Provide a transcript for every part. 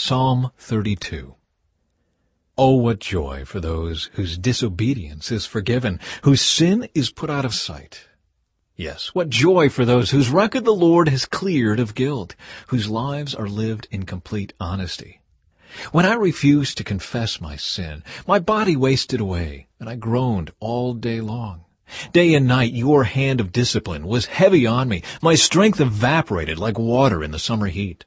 Psalm 32 Oh, what joy for those whose disobedience is forgiven, whose sin is put out of sight. Yes, what joy for those whose record the Lord has cleared of guilt, whose lives are lived in complete honesty. When I refused to confess my sin, my body wasted away, and I groaned all day long. Day and night your hand of discipline was heavy on me. My strength evaporated like water in the summer heat.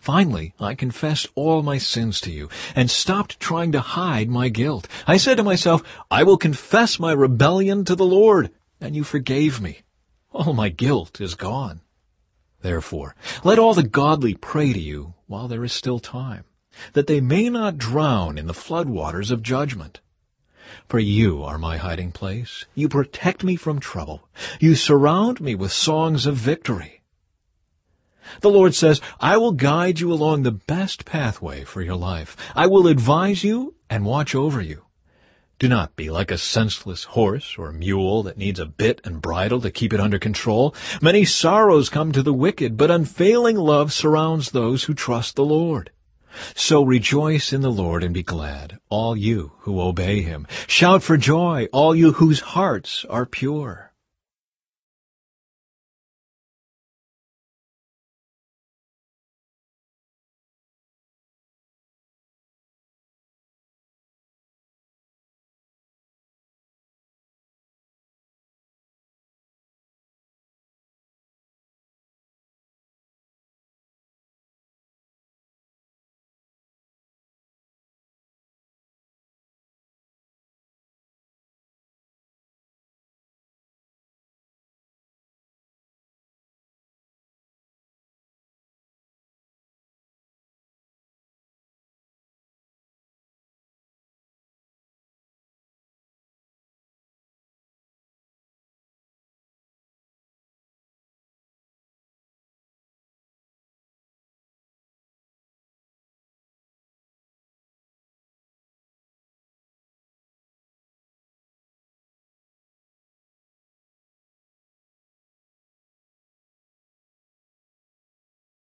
Finally, I confessed all my sins to you and stopped trying to hide my guilt. I said to myself, I will confess my rebellion to the Lord, and you forgave me. All my guilt is gone. Therefore, let all the godly pray to you while there is still time, that they may not drown in the floodwaters of judgment. For you are my hiding place. You protect me from trouble. You surround me with songs of victory. The Lord says, I will guide you along the best pathway for your life. I will advise you and watch over you. Do not be like a senseless horse or mule that needs a bit and bridle to keep it under control. Many sorrows come to the wicked, but unfailing love surrounds those who trust the Lord. So rejoice in the Lord and be glad, all you who obey him. Shout for joy, all you whose hearts are pure.